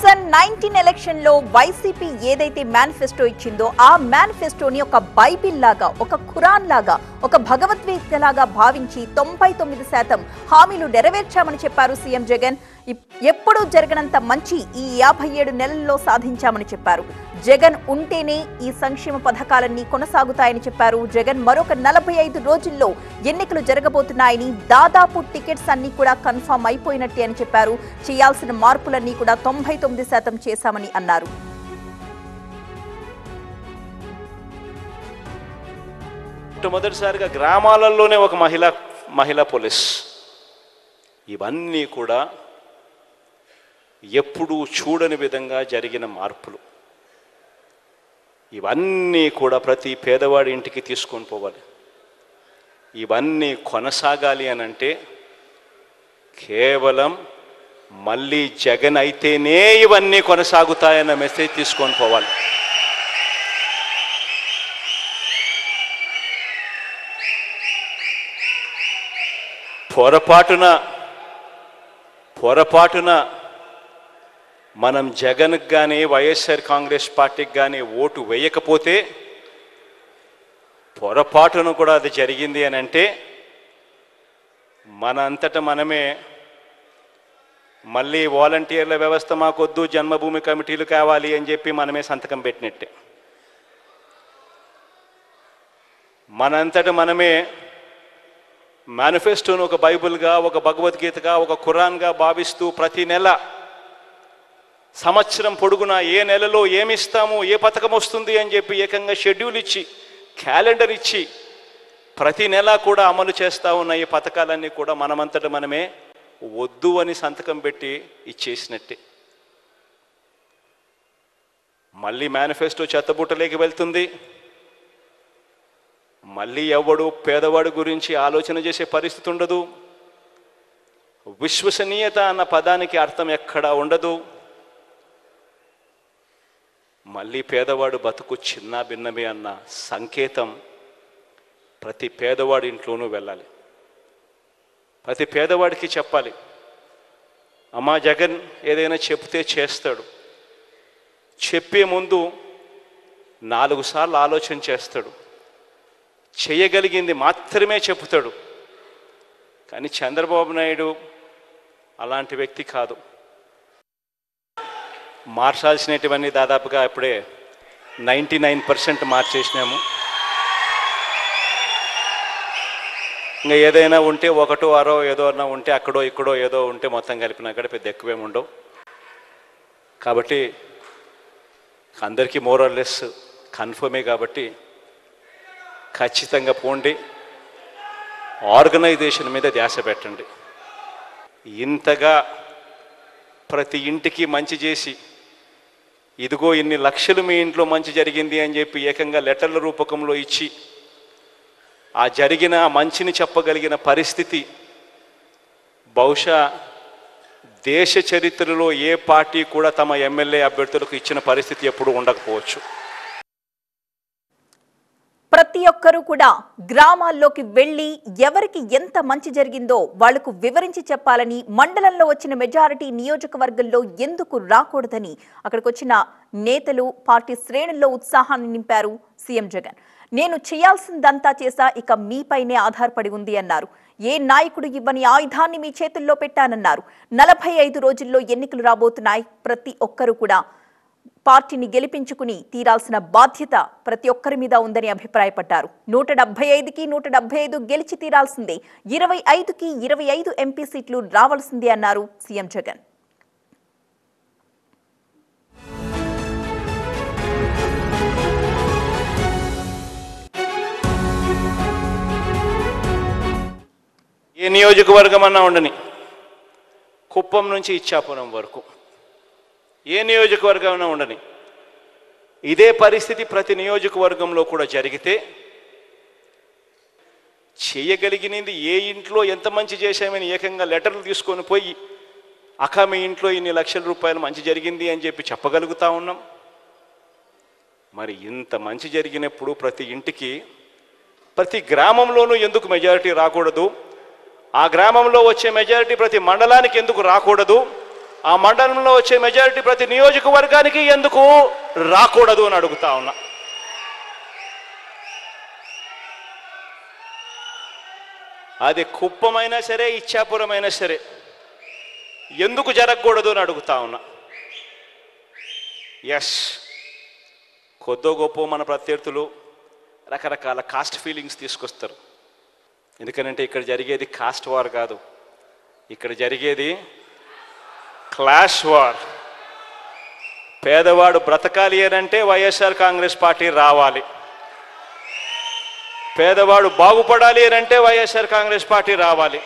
Thousand nineteen ఎలక్షన్లో YCP ఏదైతే manifesto ఇచ్చిందో ఆ మేనిఫెస్టోని ఒక బైబిల్ లాగా ఒక ఖురాన్ లాగా ఒక భగవద్గీత లాగా భావించి తొంభై తొమ్మిది శాతం హామీలు నెరవేర్చామని చెప్పారు సీఎం జగన్. ఎప్పుడూ జరగనంత మంచి ఈ యాభై ఏడు నెలల్లో సాధించామని చెప్పారు. జగన్ ఉంటేనే ఈ సంక్షేమ పథకాలన్నీ కొనసాగుతాయని చెప్పారు. జగన్ మరొక నలభై ఐదు రోజుల్లో ఎన్నికలు జరగబోతున్నాయని దాదాపు టికెట్స్ అన్ని కూడా కన్ఫామ్ అయిపోయినట్టే అని చెప్పారు. చేయాల్సిన మార్పులన్నీ కూడా తొంభై తొమ్మిది శాతం చేశామని అన్నారు. మొట్టమొదటిసారిగా గ్రామాలలోనే ఒక మహిళ మహిళా పోలీస్. ఇవన్నీ కూడా ఎప్పుడూ చూడని విధంగా జరిగిన మార్పులు. ఇవన్నీ కూడా ప్రతి పేదవాడి ఇంటికి తీసుకొని పోవాలి. ఇవన్నీ కొనసాగాలి అని అంటే కేవలం మళ్ళీ జగన్ అయితేనే ఇవన్నీ కొనసాగుతాయన్న మెసేజ్ తీసుకొని పోవాలి. పొరపాటున పొరపాటున మనం జగన్కి కానీ వైఎస్ఆర్ కాంగ్రెస్ పార్టీకి కానీ ఓటు వేయకపోతే పొరపాటున కూడా అది జరిగింది అని అంటే మన అంతట మనమే మళ్ళీ వాలంటీర్ల వ్యవస్థ మాకొద్దు జన్మభూమి కమిటీలు కావాలి అని చెప్పి మనమే సంతకం పెట్టినట్టే. మనంతట మనమే మేనిఫెస్టోను ఒక బైబిల్గా ఒక భగవద్గీతగా ఒక ఖురాన్గా భావిస్తూ ప్రతి నెల సంవత్సరం పొడుగునా ఏ నెలలో ఏమి ఇస్తాము ఏ పథకం వస్తుంది అని చెప్పి ఏకంగా షెడ్యూల్ ఇచ్చి క్యాలెండర్ ఇచ్చి ప్రతి నెల కూడా అమలు చేస్తూ ఉన్న ఈ పథకాలన్నీ కూడా మనమంతట మనమే వద్దు అని సంతకం పెట్టి ఇచ్చేసినట్టే. మళ్ళీ మేనిఫెస్టో చెత్తబుట్టలేకి వెళ్తుంది. మళ్ళీ ఎవడు పేదవాడు గురించి ఆలోచన చేసే పరిస్థితి ఉండదు. విశ్వసనీయత అన్న పదానికి అర్థం ఎక్కడా ఉండదు. మళ్ళీ పేదవాడు బతుకు చిన్న భిన్నమే అన్న సంకేతం ప్రతి పేదవాడి ఇంట్లోనూ వెళ్ళాలి. ప్రతి పేదవాడికి చెప్పాలి. అమ్మా జగన్ ఏదైనా చెప్తే చేస్తాడు. చెప్పే ముందు నాలుగు సార్లు ఆలోచన చేస్తాడు. చేయగలిగింది మాత్రమే చెప్తాడు కానీ చంద్రబాబు నాయుడు అలాంటి వ్యక్తి కాదు. మార్చాల్సినటువన్నీ దాదాపుగా ఇప్పుడే నైంటీ నైన్ పర్సెంట్ మార్చేసినాము. ఇంకా ఏదైనా ఉంటే ఒకటో అరో ఏదో అన్నా ఉంటే అక్కడో ఇక్కడో ఏదో ఉంటే మొత్తం కలిపినా కూడా పెద్ద ఎక్కువేమి ఉండవు. కాబట్టి అందరికీ మోరల్లెస్ కన్ఫర్మే కాబట్టి ఖచ్చితంగా పోండి. ఆర్గనైజేషన్ మీద ధ్యాస పెట్టండి. ఇంతగా ప్రతి ఇంటికి మంచి చేసి ఇదిగో ఇన్ని లక్షలు మీ ఇంట్లో మంచి జరిగింది అని చెప్పి ఏకంగా లెటర్ల రూపకంలో ఇచ్చి ఆ జరిగిన మంచిని చెప్పగలిగిన పరిస్థితి బహుశా దేశ చరిత్రలో ఏ పార్టీ కూడా తమ ఎమ్మెల్యే అభ్యర్థులకు ఇచ్చిన పరిస్థితి ఎప్పుడూ ఉండకపోవచ్చు. ప్రతి ఒక్కరూ కూడా గ్రామాల్లోకి వెళ్ళి ఎవరికి ఎంత మంచి జరిగిందో వాళ్ళకు వివరించి చెప్పాలని మండలంలో వచ్చిన మెజారిటీ నియోజకవర్గంలో ఎందుకు రాకూడదని అక్కడికి వచ్చిన నేతలు పార్టీ శ్రేణుల్లో ఉత్సాహాన్ని నింపారు సీఎం జగన్. నేను చేయాల్సిందంతా చేశా ఇక మీపైనే ఆధారపడి ఉంది అన్నారు. ఏ నాయకుడు ఇవ్వని ఆయుధాన్ని మీ చేతుల్లో పెట్టానన్నారు. నలభై ఐదు రోజుల్లో ఎన్నికలు రాబోతున్నాయి. ప్రతి ఒక్కరూ కూడా పార్టీని గెలిపించుకుని తీరాల్సిన బాధ్యత ప్రతి ఒక్కరి మీద ఉందని అభిప్రాయపడ్డారు. నూట డెబ్బై ఐదుకి నూట డెబ్బై ఐదు గెలిచి తీరాల్సిందే. ఇరవై ఐదుకి ఇరవై ఐదు ఎంపీ సీట్లు రావాల్సిందే అన్నారు సీఎం జగన్. ఏ నియోజకవర్గం అన్నా ఉండని కుప్పం నుంచి ఇచ్చాపురం వరకు. ఏ నియోజకవర్గం ఉండని. ఇదే పరిస్థితి ప్రతి నియోజకవర్గంలో కూడా జరిగితే చేయగలిగినది ఏ ఇంట్లో ఎంత మంచి చేశామని ఏకంగా లెటర్లు తీసుకొని పోయి అక్క మీ ఇంట్లో ఇన్ని లక్షల రూపాయలు మంచి జరిగింది అని చెప్పి చెప్పగలుగుతా ఉన్నాం. మరి ఇంత మంచి జరిగినప్పుడు ప్రతి ఇంటికి ప్రతి గ్రామంలోనూ ఎందుకు మెజారిటీ రాకూడదు? ఆ గ్రామంలో వచ్చే మెజారిటీ ప్రతి మండలానికి ఎందుకు రాకూడదు? ఆ మండలంలో వచ్చే మెజారిటీ ప్రతి నియోజకవర్గానికి ఎందుకు రాకూడదు అని అడుగుతా ఉన్నా. అది కుప్పమైనా సరే ఇచ్చాపురమైనా సరే ఎందుకు జరగకూడదు అని అడుగుతా ఉన్నా. ఎస్ కొద్దో గొప్ప మన ప్రత్యర్థులు రకరకాల కాస్ట్ ఫీలింగ్స్ తీసుకొస్తారు. ఎందుకనంటే ఇక్కడ జరిగేది కాస్ట్ వార్ కాదు. ఇక్కడ జరిగేది క్లాష్ వార్. పేదవాడు బ్రతకాలి అని అంటే వైఎస్ఆర్ కాంగ్రెస్ పార్టీ రావాలి. పేదవాడు బాగుపడాలి అని అంటే వైఎస్ఆర్ కాంగ్రెస్ పార్టీ రావాలి.